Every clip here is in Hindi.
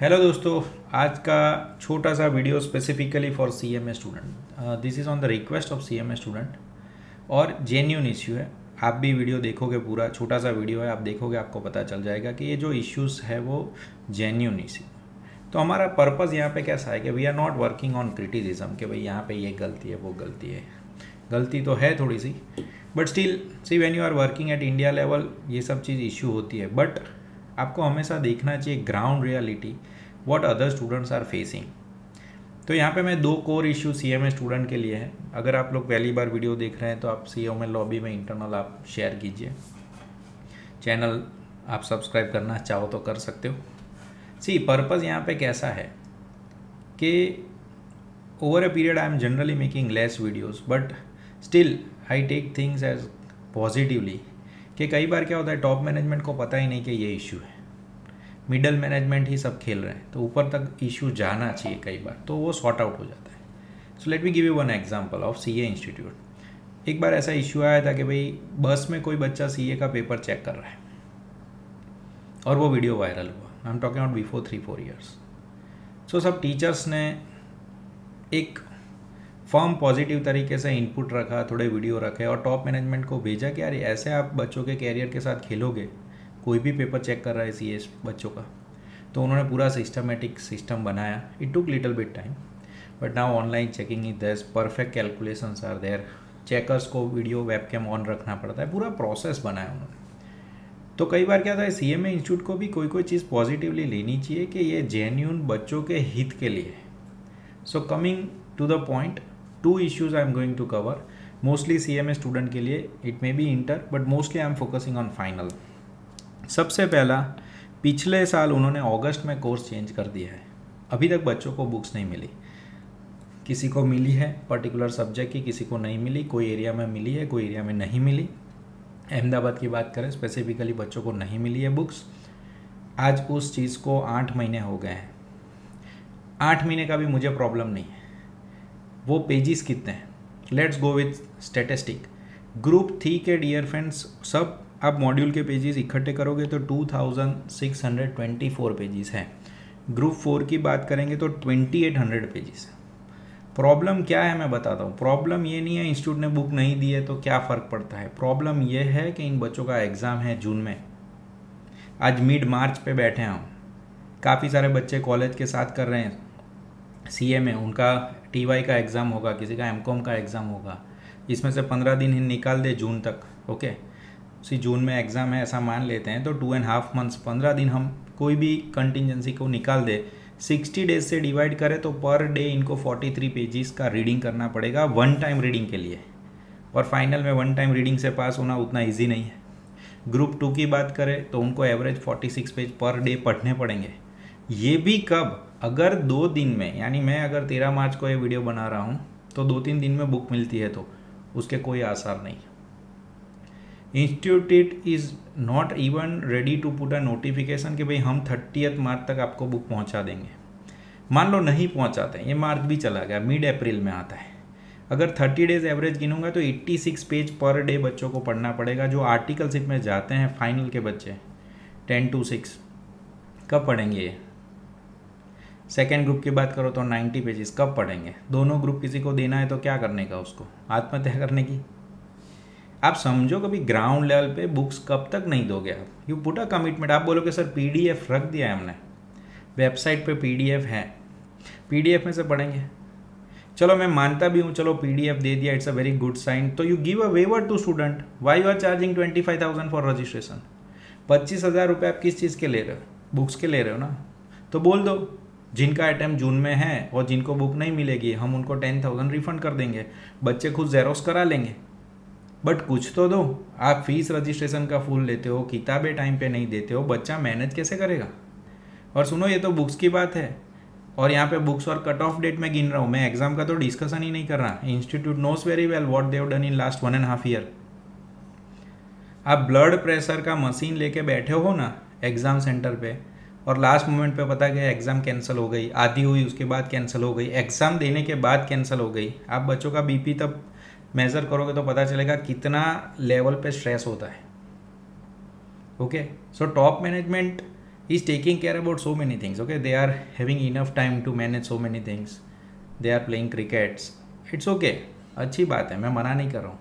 हेलो दोस्तों, आज का छोटा सा video specifically for C M A student this is on the request of C M A student और जेन्यून इश्यू है। आप भी वीडियो देखोगे पूरा, छोटा सा वीडियो है, आप देखोगे आपको पता चल जाएगा कि ये जो इश्यूज़ है वो जेन्यून इश्यू तो हमारा पर्पज़ यहाँ पे कैसा है कि we are not working on criticism कि भाई यहाँ पे ये गलती है, वो गलती है। गलती तो है थोड़ी सी but still see when you are working at India level ये सब चीज़ इश्यू होती है। बट आपको हमेशा देखना चाहिए ground reality what other students are facing तो यहाँ पे मैं दो कोर इशू सी स्टूडेंट के लिए हैं। अगर आप लोग पहली बार वीडियो देख रहे हैं तो आप सी एम लॉबी में इंटरनल आप शेयर कीजिए। चैनल आप सब्सक्राइब करना चाहो तो कर सकते हो। सी पर्पज़ यहाँ पे कैसा है? कि over a period I am generally making less videos but still I take things as positively कि कई बार क्या होता है टॉप मैनेजमेंट को पता ही नहीं कि ये इशू है। मिडल मैनेजमेंट ही सब खेल रहे हैं तो ऊपर तक इशू जाना चाहिए कई बार तो वो सॉर्ट आउट हो जाता है। So let me give you one example of C A institute एक बार ऐसा इशू आया था कि भाई, बस में कोई बच्चा सी ए का पेपर चेक कर रहा है, और वो वीडियो वायरल हुआ। I am talking out before three four years so सब टीचर्स ने एक फॉर्म पॉजिटिव तरीके से इनपुट रखा, थोड़े वीडियो रखे और टॉप मैनेजमेंट को भेजा कि यार ऐसे आप बच्चों के कैरियर के साथ खेलोगे? कोई भी पेपर चेक कर रहा है सी बच्चों का। तो उन्होंने पूरा सिस्टमेटिक सिस्टम बनाया। It took little bit time but now online checking is this perfect calculation are there checkers को वीडियो वेबकैम ऑन रखना पड़ता है। पूरा प्रोसेस बनाया उन्होंने। तो कई बार क्या था सी एम इंस्टीट्यूट को भी कोई कोई चीज़ पॉजिटिवली लेनी चाहिए कि ये जेन्यून बच्चों के हित के लिए so coming to the point two issues I am going to cover mostly C M A student के लिए it may be inter but mostly I am focusing on final सबसे पहला, पिछले साल उन्होंने अगस्त में कोर्स चेंज कर दिया है। अभी तक बच्चों को बुक्स नहीं मिली। किसी को मिली है पर्टिकुलर सब्जेक्ट की, किसी को नहीं मिली, कोई एरिया में मिली है, कोई एरिया में नहीं मिली। अहमदाबाद की बात करें स्पेसिफिकली बच्चों को नहीं मिली है बुक्स आज उस चीज़ को आठ महीने हो गए हैं। आठ महीने का भी मुझे प्रॉब्लम नहीं है। वो पेजिस कितने हैं? Let's go with statistic group three के डियर फ्रेंड्स सब आप मॉड्यूल के पेजेस इकट्ठे करोगे तो 2624 पेजेस हैं। ग्रुप फोर की बात करेंगे तो 2800 पेजेस प्रॉब्लम क्या है मैं बताता हूँ। प्रॉब्लम ये नहीं है इंस्टीट्यूट ने बुक नहीं दी है तो क्या फ़र्क पड़ता है? प्रॉब्लम ये है कि इन बच्चों का एग्ज़ाम है जून में। आज मिड मार्च पे बैठे हैं हम। काफ़ी सारे बच्चे कॉलेज के साथ कर रहे हैं। सी में उनका टी वाई का एग्ज़ाम होगा, किसी का एम कॉम का एग्ज़ाम होगा, इसमें से पंद्रह दिन ही निकाल दे जून तक ओके उसी जून में एग्ज़ाम है, ऐसा मान लेते हैं तो टू एंड हाफ़ मंथ्स पंद्रह दिन हम कोई भी कंटिजेंसी को निकाल दे सिक्सटी डेज़ से डिवाइड करें तो पर डे इनको फोर्टी थ्री पेजेस का रीडिंग करना पड़ेगा वन टाइम रीडिंग के लिए। और फाइनल में वन टाइम रीडिंग से पास होना उतना ईजी नहीं है। ग्रुप टू की बात करें तो उनको average forty six page per day पढ़ने पड़ेंगे। ये भी कब? अगर दो दिन में, यानी मैं अगर तेरह मार्च को ये वीडियो बना रहा हूँ तो दो तीन दिन में बुक मिलती है तो उसके कोई आसार नहीं। Institute is not even ready to put a notification कि भाई हम थर्टीथ मार्च तक आपको बुक पहुँचा देंगे। मान लो नहीं पहुँचाते, ये मार्च भी चला गया मिड अप्रैल में आता है। अगर थर्टी डेज़ एवरेज गिनूँगा तो eighty six page per day बच्चों को पढ़ना पड़ेगा, जो आर्टिकलशिप में जाते हैं फाइनल के बच्चे टेन टू सिक्स कब पढ़ेंगे ये? सेकेंड ग्रुप की बात करो तो नाइन्टी पेजेस कब पढ़ेंगे? दोनों ग्रुप किसी को देना है तो क्या करने का उसको? आत्महत्या करने की। आप समझो कभी ग्राउंड लेवल पे बुक्स कब तक नहीं दोगे आप। यू पुट अ कमिटमेंट आप बोलोगे, सर पीडीएफ रख दिया है हमने। वेबसाइट पे पीडीएफ है। पीडीएफ में से पढ़ेंगे। चलो, मैं मानता भी हूँ, चलो पीडीएफ दे दिया it's a very good sign so you give a waiver to student why you are charging twenty five thousand for registration पच्चीस हज़ार रुपये आप किस चीज़ के ले रहे हो? बुक्स के ले रहे हो ना? तो बोल दो। जिनका आइटम जून में है और जिनको बुक नहीं मिलेगी, हम उनको टेन थाउज़ेंड रिफंड कर देंगे। बच्चे खुद जेरोस करा लेंगे। बट कुछ तो दो। आप फ़ीस रजिस्ट्रेशन का फुल लेते हो, किताबें टाइम पे नहीं देते हो, बच्चा मैनेज कैसे करेगा? और सुनो, ये तो बुक्स की बात है। और यहाँ पे बुक्स और कट ऑफ़ डेट में गिन रहा हूँ। मैं एग्ज़ाम का तो डिस्कशन ही नहीं कर रहा। Institute knows very well what they've done in last one and half year आप ब्लड प्रेशर का मशीन लेके बैठे हो ना एग्ज़ाम सेंटर पे और लास्ट मोमेंट पे पता गया एग्ज़ाम कैंसिल हो गई, आधी हुई, उसके बाद कैंसिल हो गई। एग्ज़ाम देने के बाद कैंसिल हो गई। आप बच्चों का बीपी तब मेज़र करोगे तो पता चलेगा कितना लेवल पे स्ट्रेस होता है। Okay so top management is taking care about so many things okay they are having enough time to manage so many things they are playing crickets it's okay अच्छी बात है, मैं मना नहीं कर रहा हूँ।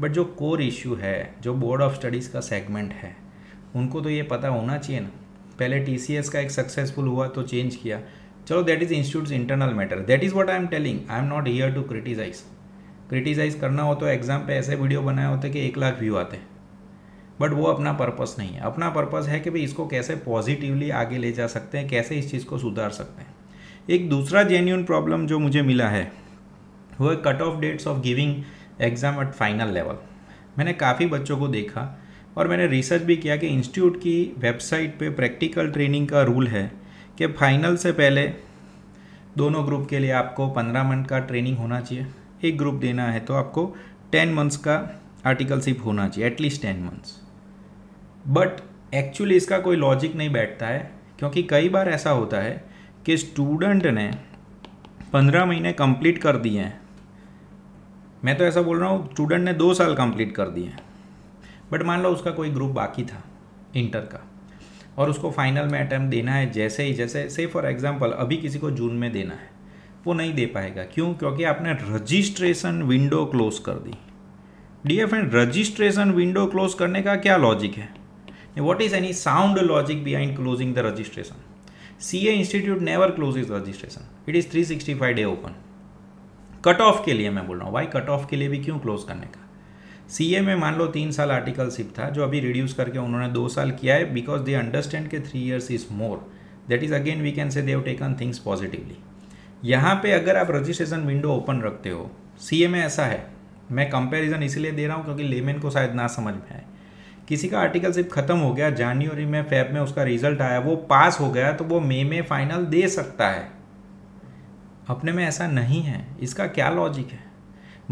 बट जो कोर इश्यू है, जो बोर्ड ऑफ़ स्टडीज़ का सेगमेंट है, उनको तो ये पता होना चाहिए ना। पहले TCS का एक सक्सेसफुल हुआ तो चेंज किया। चलो that is institute internal matter that is what I am telling I am not here to criticise criticise करना हो तो एग्ज़ाम पे ऐसे वीडियो बनाए होते कि एक लाख व्यू आते। बट वो अपना पर्पस नहीं है। अपना पर्पस है कि भाई इसको कैसे पॉजिटिवली आगे ले जा सकते हैं, कैसे इस चीज़ को सुधार सकते हैं। एक दूसरा जेन्यून प्रॉब्लम जो मुझे मिला है, वो है cut off dates of giving exam at final level मैंने काफ़ी बच्चों को देखा और मैंने रिसर्च भी किया कि इंस्टीट्यूट की वेबसाइट पे प्रैक्टिकल ट्रेनिंग का रूल है कि फाइनल से पहले दोनों ग्रुप के लिए आपको पंद्रह मिनट का ट्रेनिंग होना चाहिए। एक ग्रुप देना है तो आपको टेन मंथ्स का आर्टिकलशिप होना चाहिए at least ten months but actually इसका कोई लॉजिक नहीं बैठता है, क्योंकि कई बार ऐसा होता है कि स्टूडेंट ने पंद्रह महीने कंप्लीट कर दिए हैं। मैं तो ऐसा बोल रहा हूँ स्टूडेंट ने दो साल कंप्लीट कर दिए हैं। बट मान लो उसका कोई ग्रुप बाकी था इंटर का, और उसको फाइनल में अटैम्प्ट देना है जैसे ही, जैसे से फॉर एग्जांपल अभी किसी को जून में देना है, वो नहीं दे पाएगा। क्यों? क्योंकि आपने रजिस्ट्रेशन विंडो क्लोज कर दी। Dear friend registration window close करने का क्या लॉजिक है? What is any sound logic behind closing the registration C A institute never close is registration it is three sixty five day open cut off के लिए मैं बोल रहा हूँ। वाई कट ऑफ़ के लिए भी क्यों क्लोज करने का? सी ए में मान लो तीन साल आर्टिकलशिप था, जो अभी रिड्यूस करके उन्होंने दो साल किया है बिकॉज़ दे अंडरस्टैंड के three years is more that is again we can say they've taken things positively यहाँ पे अगर आप रजिस्ट्रेशन विंडो ओपन रखते हो सी ए में ऐसा है, मैं कंपेरिजन इसलिए दे रहा हूँ क्योंकि लेमेन को शायद ना समझ में आए। किसी का आर्टिकल आर्टिकलशिप खत्म हो गया जनवरी में फेब में उसका रिज़ल्ट आया, वो पास हो गया तो वो मई में फाइनल दे सकता है। अपने में ऐसा नहीं है, इसका क्या लॉजिक है?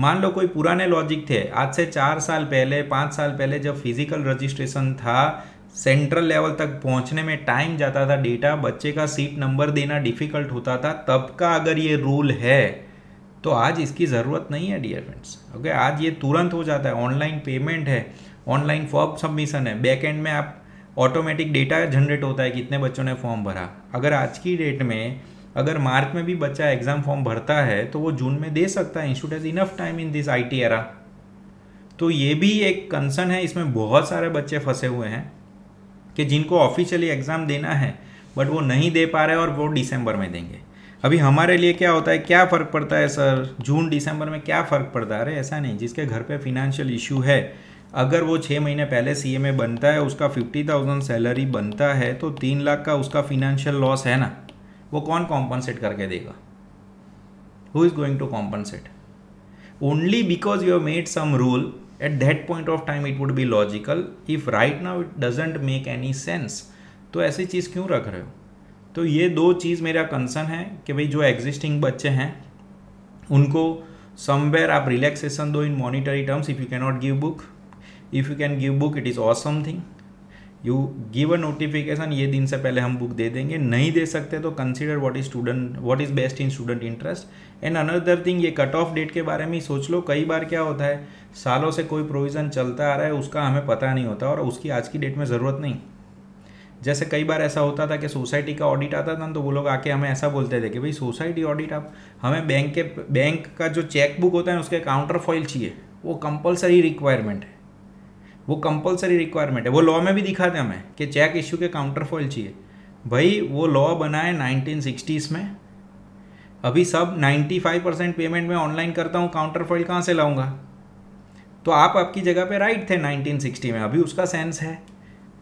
मान लो कोई पुराने लॉजिक थे, आज से चार साल पहले, पाँच साल पहले जब फ़िज़िकल रजिस्ट्रेशन था सेंट्रल लेवल तक पहुँचने में टाइम जाता था डेटा बच्चे का सीट नंबर देना डिफ़िकल्ट होता था, तब का अगर ये रूल है तो आज इसकी ज़रूरत नहीं है डियर फ्रेंड्स ओके आज ये तुरंत हो जाता है ऑनलाइन पेमेंट है ऑनलाइन फॉर्म सबमिशन है बैक एंड में आप ऑटोमेटिक डेटा जनरेट होता है कितने बच्चों ने फॉर्म भरा। अगर आज की डेट में अगर मार्च में भी बच्चा एग्ज़ाम फॉर्म भरता है तो वो जून में दे सकता है। Institute has enough time in this I T era तो ये भी एक कंसर्न है। इसमें बहुत सारे बच्चे फंसे हुए हैं कि जिनको ऑफिशियली एग्ज़ाम देना है बट वो नहीं दे पा रहे और वो दिसंबर में देंगे। अभी हमारे लिए क्या होता है? क्या फ़र्क पड़ता है, सर? जून दिसंबर में क्या फ़र्क पड़ता है? अरे, ऐसा नहीं। जिसके घर पे फिनेंशियल इशू है, अगर वो छः महीने पहले सी में बनता है, उसका फिफ्टी थाउज़ेंड सैलरी बनता है तो तीन लाख का उसका फिनेंशियल लॉस है ना। वो कौन कॉम्पनसेट करके देगा? Who is going to compensate only because you have made some rule at that point of time it would be logical if right now it doesn't make any sense तो ऐसी चीज़ क्यों रख रहे हो? तो ये दो चीज़ मेरा कंसर्न है कि भाई जो एग्जिस्टिंग बच्चे हैं, उनको समवेयर आप रिलैक्सेशन दो in monetary terms if you cannot give book if you can give book it is awesome thing you give a notification ये दिन से पहले हम बुक दे देंगे। नहीं दे सकते तो consider what is student what is best in student interest and another thing ये कट ऑफ़ डेट के बारे में ही सोच लो। कई बार क्या होता है, सालों से कोई प्रोविज़न चलता आ रहा है, उसका हमें पता नहीं होता और उसकी आज की डेट में ज़रूरत नहीं। जैसे कई बार ऐसा होता था कि सोसाइटी का ऑडिट आता था तो वो लोग आके हमें ऐसा बोलते थे कि भाई सोसाइटी ऑडिट आप हमें बैंक के बैंक का जो चेक बुक होता है, उसके काउंटर फॉइल चाहिए। वो कंपलसरी रिक्वायरमेंट है। वो कंपलसरी रिक्वायरमेंट है। वो लॉ में भी दिखाते हैं हमें कि चेक इश्यू के काउंटर फॉइल चाहिए। भाई, वो लॉ बना नाइनटीन सिक्सटीज़ में। अभी सब 95 परसेंट पेमेंट में ऑनलाइन करता हूँ काउंटर फॉइल कहाँ से लाऊँगा? तो आप आपकी जगह पे राइट थे 1960 में, अभी उसका सेंस है।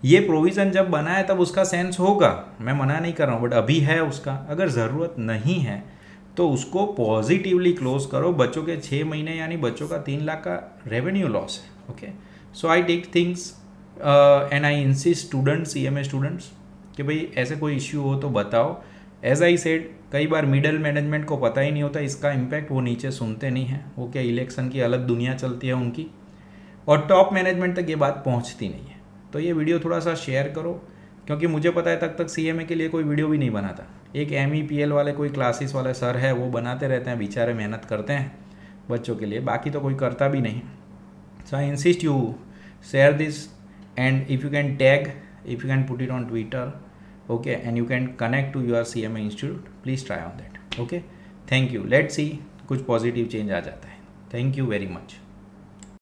ये प्रोविज़न जब बना है तब उसका सेंस होगा। मैं मना नहीं कर रहा हूँ बट अभी है उसका। अगर ज़रूरत नहीं है तो उसको पॉजिटिवली क्लोज करो। बच्चों के छः महीने यानी बच्चों का तीन लाख का रेवेन्यू लॉस है okay okay? So I take things and I insist students E M A students कि भाई ऐसे कोई इश्यू हो तो बताओ। एज आई सेड कई बार मिडल मैनेजमेंट को पता ही नहीं होता, इसका इम्पैक्ट वो नीचे सुनते नहीं हैं। वो क्या इलेक्शन की अलग दुनिया चलती है उनकी? और टॉप मैनेजमेंट तक ये बात पहुँचती नहीं है। तो ये वीडियो थोड़ा सा शेयर करो, क्योंकि मुझे पता है तक तक सी के लिए कोई वीडियो भी नहीं बनाता। एक एम e वाले, कोई क्लासेस वाले सर है, वो बनाते रहते हैं, बेचारे मेहनत करते हैं बच्चों के लिए। बाकी तो कोई करता भी नहीं। So i insist you share this and if you can tag if you can put it on twitter okay and you can connect to your cma institute please try on that okay thank you let's see कुछ पॉजिटिव चेंज आ जाता है थैंक यू वेरी मच